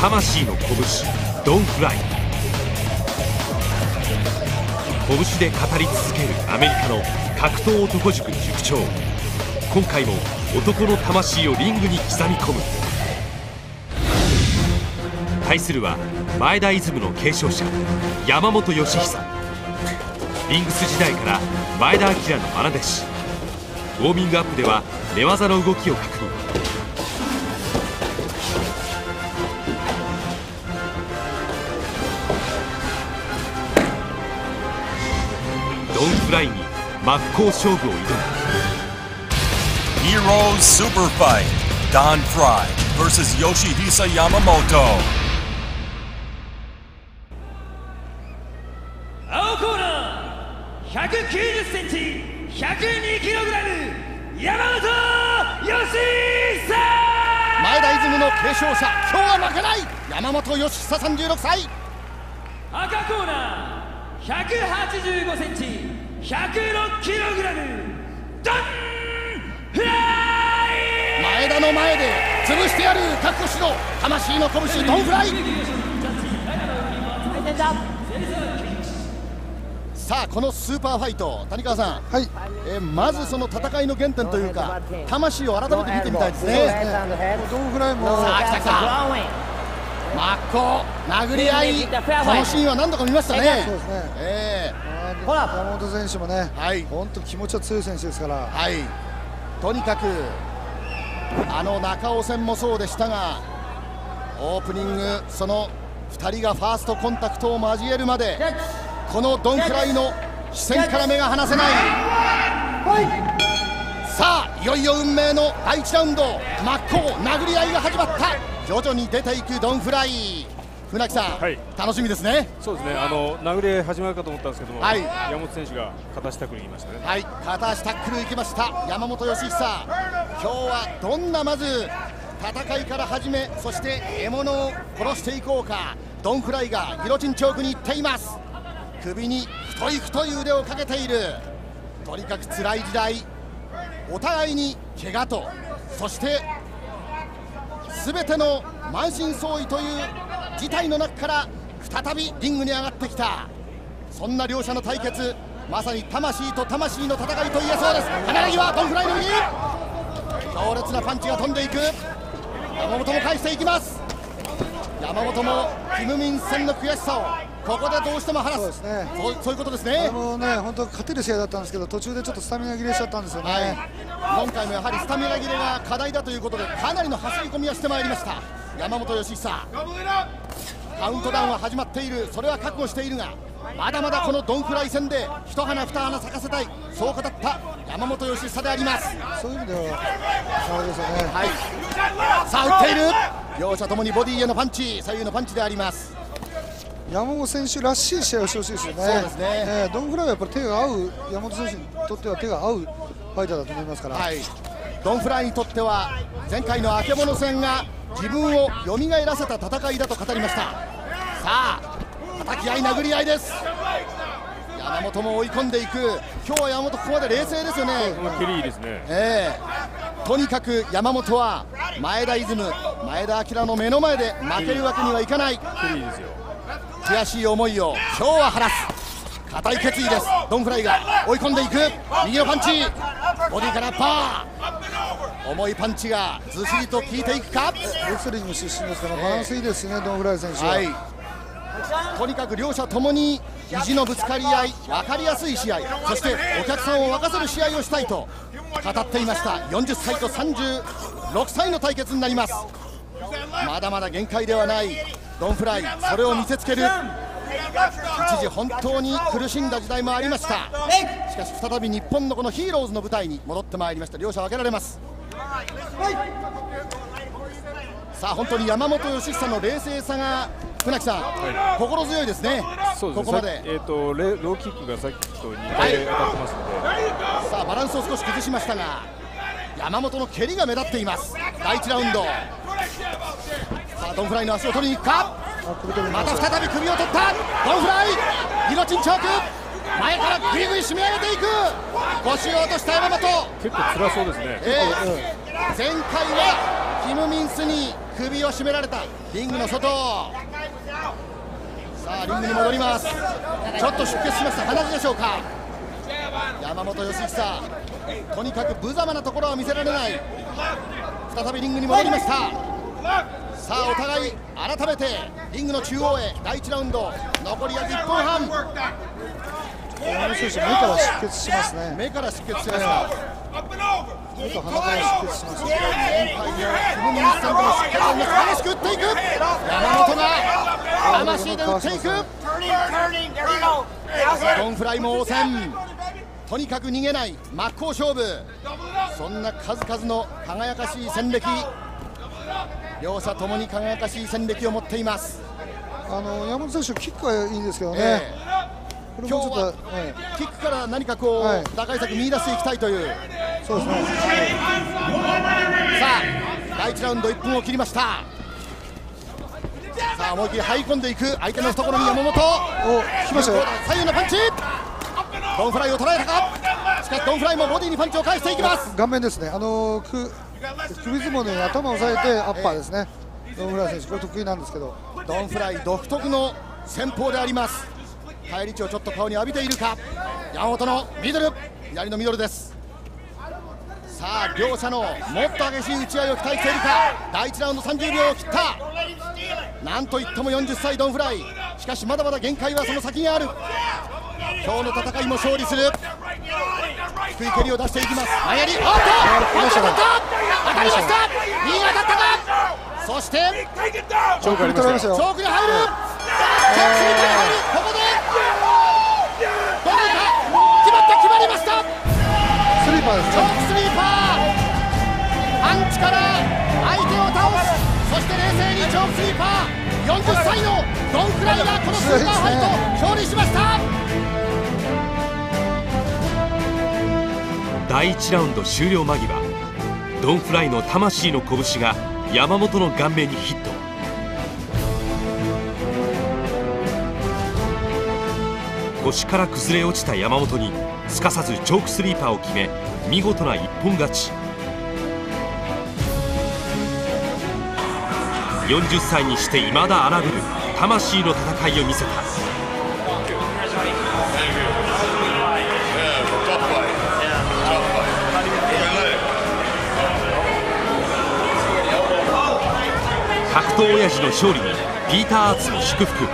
魂の拳ドンフライ。拳で語り続けるアメリカの格闘男塾塾長。今回も男の魂をリングに刻み込む。対するは前田イズムの継承者山本義久。リングス時代から前田明の愛弟子。ウォーミングアップでは寝技の動きを確認。ドンフライに真っ向勝負を挑む。Heroes Super Fight. Don Fry vs Yoshihisa Yamamoto. 青コーナー190センチ102キログラム山本義久。前田イズムの継承者今日は負けない。山本義久36歳。赤コーナー185センチ106キログラムドンフライ！前田の前で潰してやる覚悟しろ魂の拳ドンフライ！さあこのスーパーファイト谷川さん、はい、えーまずその戦いの原点というか魂を改めて見てみたいですね。ドンフライもさあ来た来た真っ向殴り合いこのシーンは何度か見ましたねそうですね。えほら山本選手もね、はい本当気持ちは強い選手ですから。はいとにかくあの中尾戦もそうでしたがオープニングその2人がファーストコンタクトを交えるまでこのドンフライの視線から目が離せないさあいよいよ運命の第1ラウンド真っ向殴り合いが始まった。徐々に出ていくドンフライ。船木さん、はい。楽しみですね。そうですね、あの殴り合い始まるかと思ったんですけども、はい。山本選手が片足タックルに行きましたね。はい。片足タックル行きました。山本義久今日はどんなまず戦いから始めそして獲物を殺していこうか。ドンフライがギロチンチョークに行っています。首に太い太い腕をかけている。とにかく辛い時代お互いに怪我とそして全ての満身創痍という事態の中から再びリングに上がってきた。そんな両者の対決まさに魂と魂の戦いと言えそうです。離れ際ドンフライの右強烈なパンチが飛んでいく。山本も返していきます。山本もキム・ミン戦の悔しさをここでどうしても晴らす。そうですね。そういうことですあねのね、本当勝てる試合だったんですけど、途中でちょっとスタミナ切れしちゃったんですよね。はい、今回もやはりスタミナ切れが課題だということでかなりの走り込みはしてまいりました。山本義久。カウントダウンは始まっている。それは覚悟しているがまだまだこのドンフライ戦で一花二花咲かせたい。そう語った山本義久であります。そういう意味では、あれですよね。はい。さあ打っている。両者ともにボディへのパンチ。左右のパンチであります山本選手らしい試合をしてほしいですよね。そうですねえードンフライはやっぱり手が合う、山本選手にとっては手が合うファイターだと思いますから。はいドンフライにとっては前回のあけぼの戦が自分を蘇らせた戦いだと語りましたさあ叩き合い殴り合いです山本も追い込んでいく今日は山本ここまで冷静ですよねいいですね。ええとにかく山本は前田イズム前田明の目の前で負けるわけにはいかない蹴りいいですよ。悔しい思いを今日は晴らす。固い決意です。ドンフライが追い込んでいく。右のパンチ。ボディからパー。重いパンチがずしりと効いていくか。レスリング出身ですから、バランスいいですしね、ドンフライ選手は。はい。とにかく両者ともに意地のぶつかり合い分かりやすい試合。そしてお客さんを沸かせる試合をしたいと語っていました。40歳と36歳の対決になります。まだまだ限界ではないドンフライそれを見せつける。一時本当に苦しんだ時代もありました。しかし再び日本のこのヒーローズの舞台に戻ってまいりました。両者分けられます。さあ本当に山本義久の冷静さが船木さん、心強いですね。そうですね。ここまで。えっ、とレローキックがさっきと2回当たってますので、さあバランスを少し崩しましたが山本の蹴りが目立っています。第1ラウンドドンフライの足を取りに行くか？また再び首を取った。ドンフライ。ギロチンチョーク前からグイグイ締め上げていく。腰を落とした山本。結構辛そうですね。えー前回はキム・ミンスに首を絞められた。リングの外。さあリングに戻ります。ちょっと出血しました。鼻血でしょうか？山本義久。とにかく無様なところは見せられない。再びリングに戻りましたさあお互い改めてリングの中央へ第1ラウンド残り約1分半。山本選手目から出血しますね。目から出血しました。目と鼻から出血します。前回のキム・ミンス戦でも出血があります。激しく打っていく山本が魂で打っていく。ドンフライも応戦。とにかく逃げない。真っ向勝負。そんな数々の輝かしい戦歴両者ともに輝かしい戦歴を持っています、あの山本選手キックはいいんですけどね、えこれもちょっと、今はいえ。キックから何かこう、はい。打開策見出していきたいという。そうですね、さあ第1ラウンド1分を切りました。さあ思い切り入り込んでいく。相手の懐に山本。お来ましたよ。左右のパンチ。ドンフライを捉えたか。しかしドンフライもボディにパンチを返していきます。顔面ですね、あのく首相撲のように頭を押さえてアッパーですね、野村選手、これ得意なんですけど、ドンフライ独特の戦法であります。返り血をちょっと顔に浴びているか。山本のミドル。左のミドルです。さあ両者のもっと激しい打ち合いを期待しているか。第1ラウンド30秒を切った。なんといっても40歳ドンフライ。しかしまだまだ限界はその先にある。今日の戦いも勝利する。低い蹴りを出していきます。前やりおっと当たりました。右が当たったかそしてチョークに入るチョークスリー。パーに入る。ここでどうか決まった決まりました。スリーパーですね、チョークスリーパー。パンチから相手を倒す。そして冷静にチョークスリーパー。40歳のドン・フライがこのスーパーファイト勝利しました。第1ラウンド終了間際ドンフライの魂の拳が山本の顔面にヒット。腰から崩れ落ちた山本にすかさずチョークスリーパーを決め見事な一本勝ち。40歳にして未だ荒ぶる魂の戦いを見せた。親父の勝利にピーター・アーツも祝福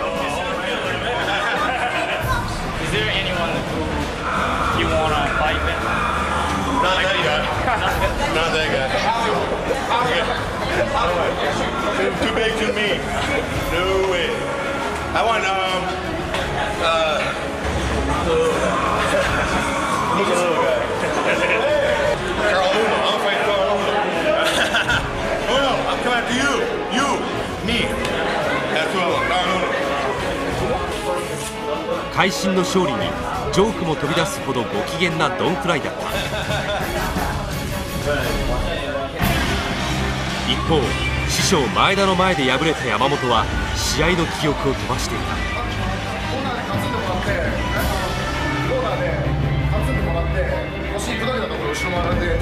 会心の勝利にジョークも飛び出すほどご機嫌なドンフライだった。一方師匠前田の前で敗れた山本は試合の記憶を飛ばしていた。コーナーで担んでもらって腰砕けたところ後ろ回らんで